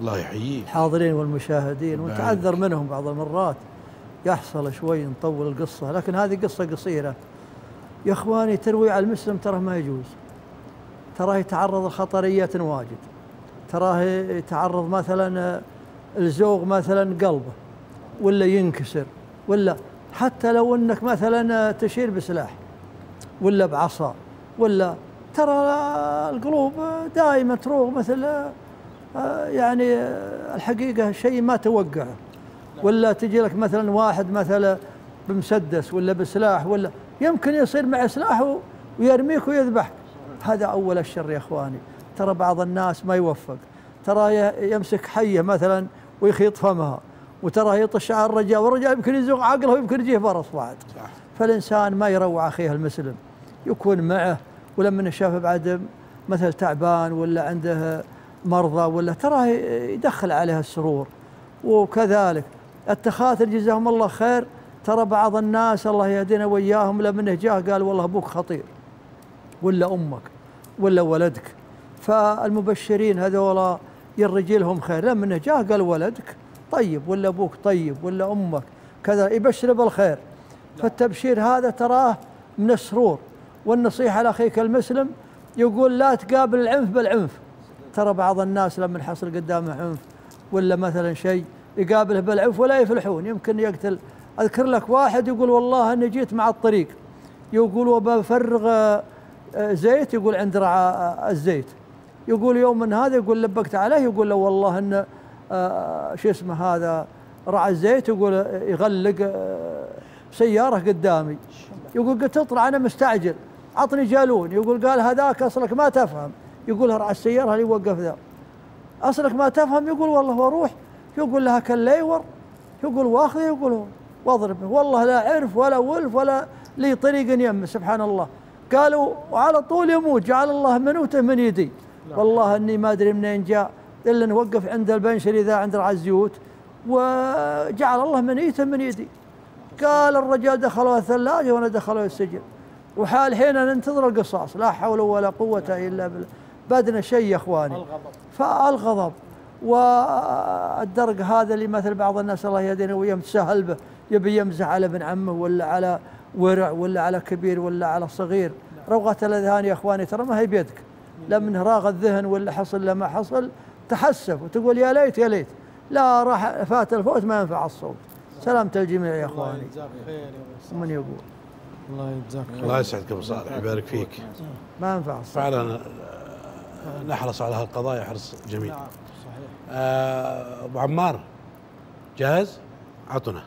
الله يحييك. الحاضرين والمشاهدين. ونتعذر منهم بعض المرات. يحصل شوي نطول القصة لكن هذه قصة قصيرة. يا إخواني ترويع المسلم ترى ما يجوز. تراه يتعرض لخطريات واجد. تراه يتعرض مثلا الزوغ مثلا قلبه ولا ينكسر ولا حتى لو إنك مثلا تشير بسلاح ولا بعصا ولا ترى القلوب دائما تروغ مثل يعني آه، الحقيقة شيء ما توقعه ولا تجي لك مثلا واحد مثلا بمسدس ولا بسلاح ولا يمكن يصير مع سلاحه ويرميك ويذبحك. هذا أول الشر يا إخواني. ترى بعض الناس ما يوفق. ترى يمسك حية مثلا ويخيط فمها. وترى يطش على الرجال والرجال يمكن يزوق عقله ويمكن يجيه فرص بعد. فالإنسان ما يروع أخيه المسلم. يكون معه ولما شافه بعد مثل تعبان ولا عنده مرضى ولا تراه يدخل عليها السرور. وكذلك التخاثر جزاهم الله خير. ترى بعض الناس الله يهدينا وإياهم لما جاه قال والله أبوك خطير ولا أمك ولا ولدك. فالمبشرين هذولا يرجلهم خير. لما جاه قال ولدك. طيب ولا أبوك طيب ولا أمك. كذا يبشر بالخير. فالتبشير هذا تراه من السرور. والنصيحة لأخيك المسلم يقول لا تقابل العنف بالعنف. ترى بعض الناس لما حصل قدامه عنف ولا مثلا شيء يقابله بالعنف ولا يفلحون يمكن يقتل. أذكر لك واحد يقول والله أني جيت مع الطريق. يقول وبفرغ آه، زيت يقول عند رعى آه، الزيت. يقول يوم من هذا يقول لبكت عليه يقول له والله أن آه، شو اسمه هذا رعى الزيت يقول يغلق سيارة قدامي. يقول قلت اطلع أنا مستعجل. عطني جالون. يقول قال هذاك أصلك ما تفهم. يقول رعى السيارة اللي وقف ذا؟ أصلك ما تفهم يقول والله وأروح. يقول لها كالليور. يقول وأخذه يقول وأضربه. والله لا عرف ولا ولف ولا لي طريق يم سبحان الله. قالوا وعلى طول يموت جعل الله منوته من يدي. والله أني ما أدري منين جاء إلا نوقف عند البنشري ذا عند رعى الزيوت وجعل الله منيته من يدي. قال الرجال دخلوا الثلاجة وأنا دخلوا السجن. وحال حين ننتظر القصاص لا حول ولا قوة إلا بالله. بدنا شيء يا إخواني. الغضب. فالغضب. والدرق هذا اللي مثل بعض الناس الله يهدينا وياهم تسهل به يبي يمزح على ابن عمه ولا على ورع ولا على كبير ولا على صغير. روغة الأذهان يا إخواني ترى ما هي بيدك. لما راغ الذهن ولا حصل لما حصل تحسف وتقول يا ليت يا ليت. لا راح فات الفوت ما ينفع الصوت. سلامة الجميع يا الله إخواني. يجزاك خير يا أبو صالح. من يقول؟ الله يجزاك خير. الله يسعدك أبو صالح يبارك فيك. ما ينفع الصوت. فعلا نحرص على هالقضايا حرص جميل. نعم صحيح. آه، أبو عمار جاهز؟ عطنا.